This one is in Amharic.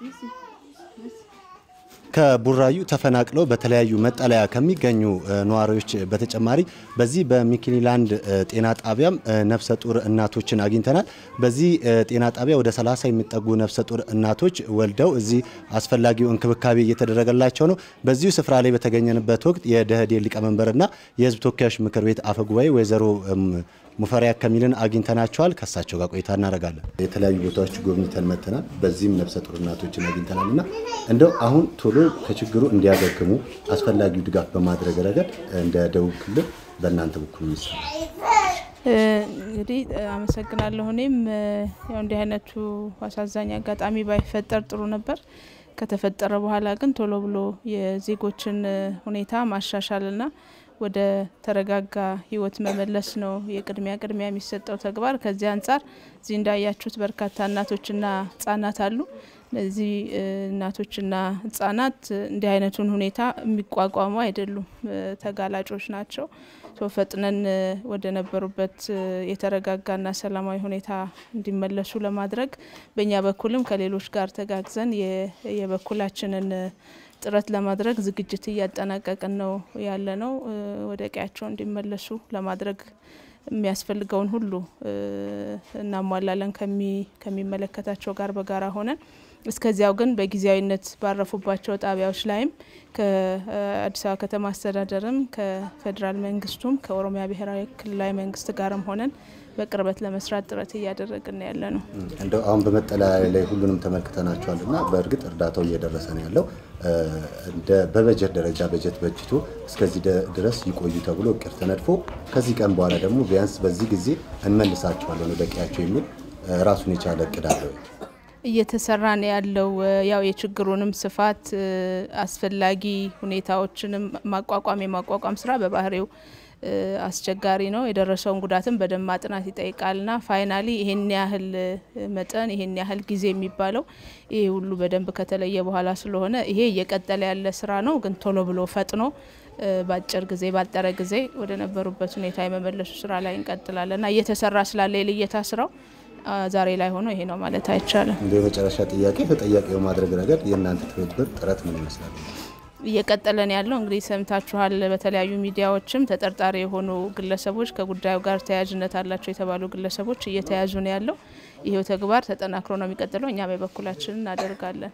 Isso. ከቡራዩ ተፈናቅለው በተለያዩ መጠለያ ከሚገኙ ነዋሪዎች በተጨማሪ በዚህ በሚኪኒላንድ ጤና ጣቢያም ነፍሰ ጡር እናቶችን አግኝተናል። በዚህ ጤና ጣቢያ ወደ 30 የሚጠጉ ነፍሰ ጡር እናቶች ወልደው እዚህ አስፈላጊው እንክብካቤ እየተደረገላቸው ነው። በዚሁ ስፍራ ላይ በተገኘንበት ወቅት የደህዴን ሊቀመንበርና የሕዝብ ተወካዮች ምክር ቤት አፈጉባኤ ወይዘሮ ሙፈሪያት ከሚልን አግኝተናቸዋል። ከሳቸው ጋር ቆይታ እናደርጋለን። የተለያዩ ቦታዎች ጎብኝተን መጥተናል። በዚህም ነፍሰ ጡር እናቶችን አግኝተናል እና እንደው አሁን ቶሎ ከችግሩ እንዲያገግሙ አስፈላጊው ድጋፍ በማድረግ ረገድ እንደ ደቡብ ክልል በእናንተ በኩል ይሰራል። እንግዲህ አመሰግናለሁ። እኔም ያው እንዲህ አይነቱ አሳዛኝ አጋጣሚ ባይፈጠር ጥሩ ነበር። ከተፈጠረ በኋላ ግን ቶሎ ብሎ የዜጎችን ሁኔታ ማሻሻልና ወደ ተረጋጋ ህይወት መመለስ ነው የቅድሚያ ቅድሚያ የሚሰጠው ተግባር። ከዚህ አንጻር እዚህ እንዳያችሁት በርካታ እናቶችና ህጻናት አሉ። እነዚህ እናቶችና ህጻናት እንዲህ አይነቱን ሁኔታ የሚቋቋሙ አይደሉም፣ ተጋላጮች ናቸው። ፈጥነን ወደ ነበሩበት የተረጋጋና ሰላማዊ ሁኔታ እንዲመለሱ ለማድረግ በእኛ በኩልም ከሌሎች ጋር ተጋግዘን የበኩላችንን ጥረት ለማድረግ ዝግጅት እያጠናቀቅን ነው ያለ ነው። ወደ ቀያቸው እንዲመለሱ ለማድረግ የሚያስፈልገውን ሁሉ እናሟላለን ከሚመለከታቸው ጋር በጋራ ሆነን እስከዚያው ግን በጊዜያዊነት ባረፉባቸው ጣቢያዎች ላይም ከአዲስ አበባ ከተማ አስተዳደርም ከፌዴራል መንግስቱም ከኦሮሚያ ብሔራዊ ክልላዊ መንግስት ጋርም ሆነን በቅርበት ለመስራት ጥረት እያደረግን ያለ ነው። እንደው አሁን በመጠለያ ላይ ሁሉንም ተመልክተናቸዋል እና በእርግጥ እርዳታው እየደረሰ ነው ያለው። በበጀት ደረጃ በጀት በጅቶ እስከዚህ ድረስ ይቆዩ ተብሎ እቅድ ተነድፎ ከዚህ ቀን በኋላ ደግሞ ቢያንስ በዚህ ጊዜ እንመልሳቸዋለን ወደ ቀያቸው የሚል ራሱን የቻለ እቅድ አለው። እየተሰራ ነው ያለው። ያው የችግሩንም ስፋት አስፈላጊ ሁኔታዎችንም ማቋቋም የማቋቋም ስራ በባህሪው አስቸጋሪ ነው። የደረሰውን ጉዳትም በደንብ ማጥናት ይጠይቃልና finally ይሄን ያህል መጠን ይሄን ያህል ጊዜ የሚባለው ይሄ ሁሉ በደንብ ከተለየ በኋላ ስለሆነ ይሄ እየቀጠለ ያለ ስራ ነው። ግን ቶሎ ብሎ ፈጥኖ በአጭር ጊዜ ባጠረ ጊዜ ወደ ነበሩበት ሁኔታ የመመለሱ ስራ ላይ እንቀጥላለን እና እየተሰራ ስላለ የልየታ ስራው ዛሬ ላይ ሆኖ ይሄ ነው ማለት አይቻልም። እንደ የመጨረሻ ጥያቄ ተጠያቂ በማድረግ ረገድ የእናንተ ትብብር ጥረት ምን ይመስላል? እየቀጠለን ያለው እንግዲህ ሰምታችኋል። በተለያዩ ሚዲያዎችም ተጠርጣሪ የሆኑ ግለሰቦች ከጉዳዩ ጋር ተያያዥነት አላቸው የተባሉ ግለሰቦች እየተያዙ ነው ያለው። ይሄው ተግባር ተጠናክሮ ነው የሚቀጥለው። እኛም የበኩላችንን እናደርጋለን።